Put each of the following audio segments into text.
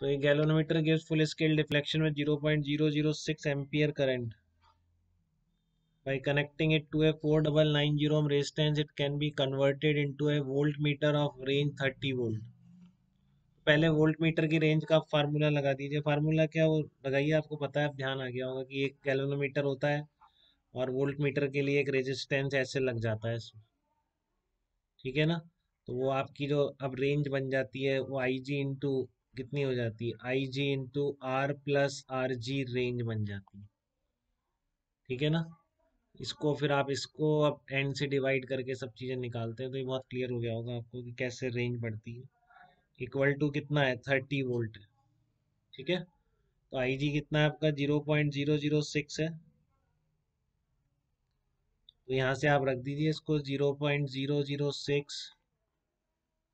तो ये galvanometer gives full scale deflection with 0.006 ampere current by connecting it to a 4990 ohm resistance, it can be converted into a voltmeter of range 30 volt. पहले volt meter की range का formula लगा दीजिए। Formula क्या वो लगाइए आपको पता है आप ध्यान आ गया होगा कि एक गैलोनोमीटर होता है और वोल्ट मीटर के लिए एक रेजिस्टेंस ऐसे लग जाता है इसमें। ठीक है ना? तो वो आपकी जो अब रेंज बन जाती है, वो आई जी इंटू कितनी हो जाती है? I G into R plus R G range बन जाती है। ठीक है ना? इसको फिर आप इसको अब एंड से डिवाइड करके सब चीज़ें निकालते हैं तो ये बहुत क्लियर हो गया होगा आपको कि कैसे रेंज बढ़ती है। इक्वल टू कितना है? थर्टी वोल्ट है। ठीक है? तो आई जी कितना है आपका? Zero point zero zero six है। तो यहाँ से आप रख दीजिए इसको zero point zero zero six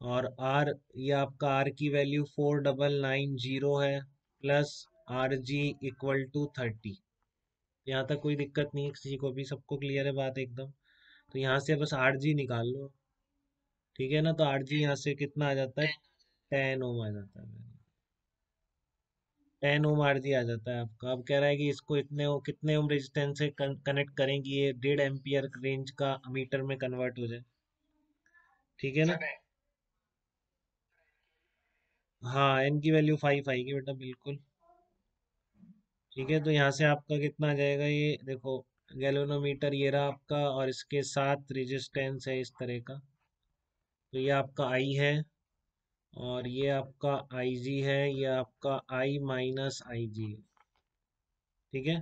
और आर ये आपका आर की value four double nine zero है plus R G equal to thirty यहाँ तक कोई दिक्कत नहीं है किसी को भी सबको क्लियर है बात एकदम। तो यहाँ से बस आर जी निकाल लो। ठीक है ना? तो आर जी यहाँ से कितना आ जाता है? टेन ओम आ जाता है। टेन ओम आर जी आ जाता है आपका। अब कह रहा है कि इसको इतने ओ, कितने ओम रेजिस्टेंस से कनेक्ट करेंगे? ये डेढ़ एम्पियर रेंज का मीटर में कन्वर्ट हो जाए। ठीक है ना? हाँ एन की वैल्यू फाइव आएगी बेटा, बिल्कुल। ठीक है तो यहाँ से आपका कितना आ जाएगा ये? देखो, गैलोनोमीटर ये रहा आपका और इसके साथ रेजिस्टेंस है इस तरह का। तो ये आपका आई है और ये आपका आई जी है, ये आपका आई माइनस आई जी है। ठीक है?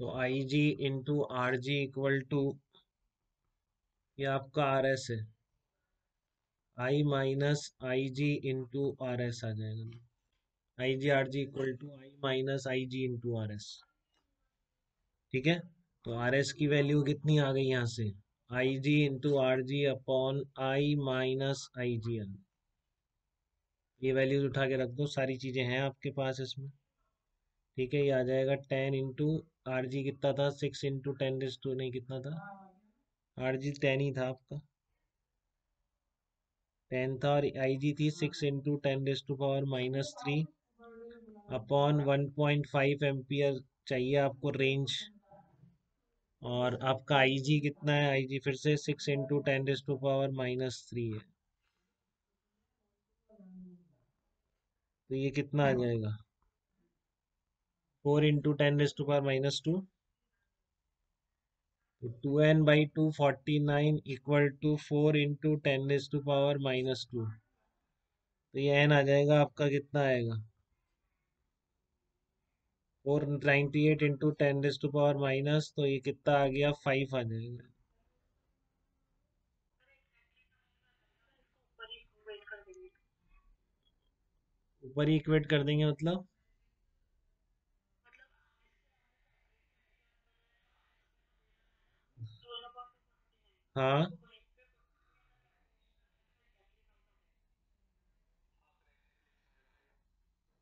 तो I G into R G equal to ये आपका आर एस है। I minus I G into R S आ जाएगा I G R G equal to I minus I G into R S ठीक है? तो आर एस की value कितनी आ गई यहाँ से? I G into R G upon I minus I G R ये वैल्यूज़ उठा के रख दो, सारी चीज़ें हैं आपके पास इसमें। ठीक है? ये आ जाएगा टेन इंटू आर जी कितना था? Six into ten raise to नहीं, कितना था? आर जी टेन ही था आपका। टेन था और आई जी थी six into ten raise to power minus three upon 1.5 ampere चाहिए आपको रेंज और आपका आई जी कितना है? आई जी फिर से six into ten raise to power minus three है. तो ये कितना आ जाएगा? Four into ten raise to power minus two तो two N by two forty nine equal to four into ten raise to power minus two तो ये N आ जाएगा, आपका कितना आएगा? Four ninety eight into ten raise to power minus तो ये कितना आ गया? फाइव आ जाएगा। ऊपर ही इक्वेट कर देंगे मतलब? हाँ।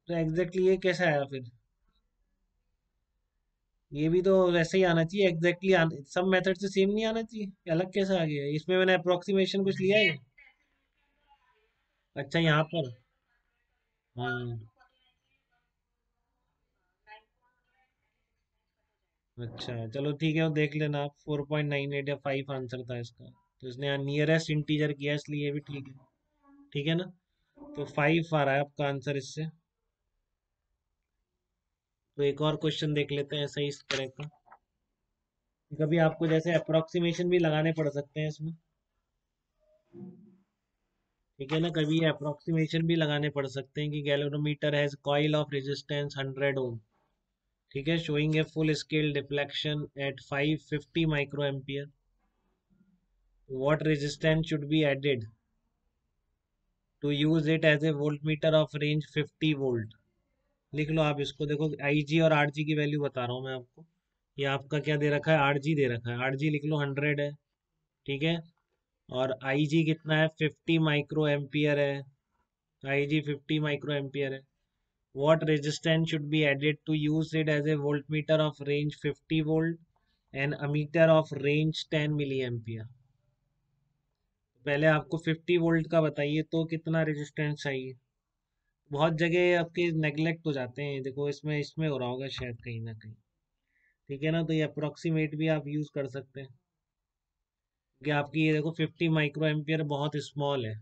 तो एग्जैक्टली ये कैसा आया फिर? ये भी तो वैसे ही आना चाहिए एग्जैक्टली सब मेथड से सेम नहीं आना चाहिए? अलग कैसा आ गया? इसमें मैंने अप्रोक्सीमेशन कुछ लिया है? अच्छा यहाँ पर। हाँ। अच्छा चलो ठीक है देख लेना। आप फोर पॉइंट नाइन एट या फाइव आंसर था इसका। तो इसने यहाँ नियरेस्ट इंटीजर किया, इसलिए भी ठीक है। ठीक है ना? तो फाइव आ रहा है आपका आंसर इससे। तो एक और क्वेश्चन देख लेते हैं ऐसा ही इस तरह का। कभी आपको जैसे अप्रोक्सीमेशन भी लगाने पड़ सकते हैं इसमें। ठीक है ना? कभी अप्रोक्सीमेशन भी लगाने पड़ सकते हैं कि galvanometer has coil of resistance 100 ohm ठीक है? Showing a full scale deflection at 550 micro ampere what what resistance should be added to use it as a voltmeter of range 50 volt? लिख लो आप इसको। देखो जी और जी की वैल्यू बता रहा हूँ मैं आपको। ये आपका क्या दे रखा है? जी दे रखा है। जी लिख लो हंड्रेड है। ठीक है? और जी कितना है? फिफ्टी माइक्रो एम्पियर है। जी फिफ्टी माइक्रो एम्पियर है। Should be added to use it as a volt meter of range fifty volt and ammeter of range ten milli ampere पहले आपको फिफ्टी वोल्ट का बताइए तो कितना रेजिस्टेंस चाहिए? बहुत जगह आपके नेगलेक्ट हो जाते हैं। देखो, इसमें इसमें हो रहा होगा शायद कहीं ना कहीं। ठीक है ना? तो ये अप्रोक्सीमेट भी आप यूज़ कर सकते हैं। कि आपकी ये देखो 50 माइक्रो एम्पियर बहुत स्मॉल है।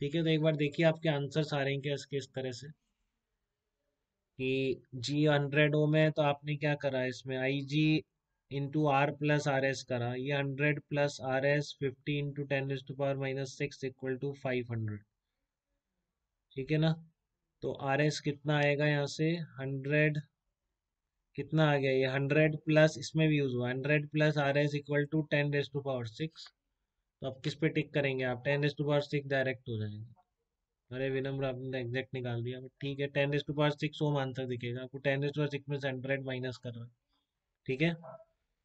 ठीक है? तो एक बार देखिए आपके आंसर्स आ रहे हैं क्या इसके इस तरह से। कि जी हंड्रेड ओम है तो आपने क्या करा इसमें? I G into R plus R S करा। ये hundred plus R S fifty into ten to power minus six equal to five hundred ठीक है ना? तो आर एस कितना आएगा यहाँ से? हंड्रेड कितना आ गया? ये हंड्रेड प्लस इसमें भी यूज़ हुआ। Hundred plus R S equal to ten raise to power six तो आप किस पे टिक करेंगे आप? Ten raise to power six direct हो जाएँगे। अरे विनम्र, आपने एग्जैक्ट निकाल दिया बट ठीक है ten raise to power six ohm answer दिखेगा। आपको ten raise to power six में से हंड्रेड माइनस कर रहा है, ठीक है?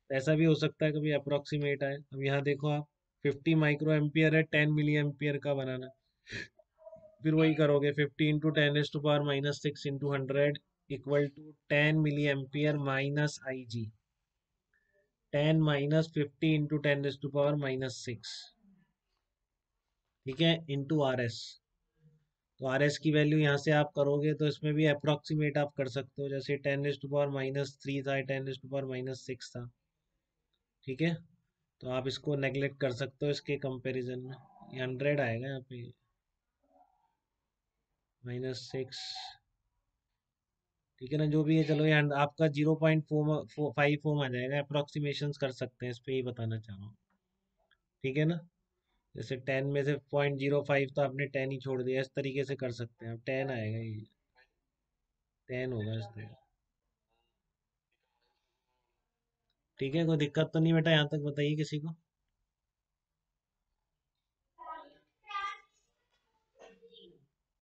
ऐसा भी हो सकता है कभी अप्रोक्सीमेट आए। अब यहाँ देखो आप फिफ्टी माइक्रो एम्पियर है टेन मिली एम्पियर का बनाना। फिर वही करोगे fifty into ten raise to power minus six into hundred equal to ten milli ampere minus I G ten minus fifty into ten raise to power minus six ठीक है? Into R S तो R S की value यहाँ से आप करोगे तो इसमें भी अप्रोक्सीमेट आप कर सकते हो, जैसे ten raise to power minus three था ten raise to power minus six था। ठीक है? तो आप इसको नेग्लेक्ट कर सकते हो इसके कंपैरिजन में। ये हंड्रेड आएगा यहाँ पे। माइनस सिक्स ठीक है ना? जो भी है, चलो ये आपका zero point four five ohm आ जाएगा। अप्रोक्सीमेशन कर सकते हैं, इस पर ही बताना चाह रहा हूँ। ठीक है ना? जैसे टेन में से पॉइंट ज़ीरो फाइव तो आपने टेन ही छोड़ दिया, इस तरीके से कर सकते हैं अब टेन आएगा ये टेन होगा इस तरह ठीक है, कोई दिक्कत तो नहीं बेटा, यहाँ तक बताइए किसी को।